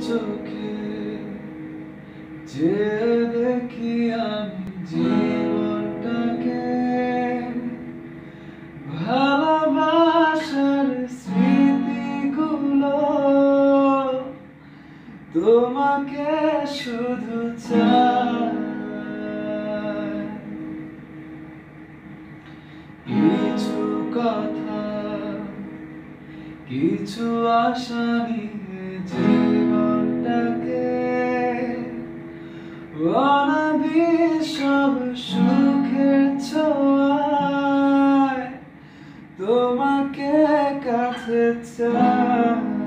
চোখে যে দেখি আমি জীবনটাকে ভালোবাসার স্মৃতিগুলো তোমাকে শুধু কিছু কথা কিছু আশা নিয়ে The time.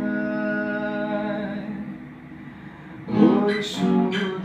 Oh, sure.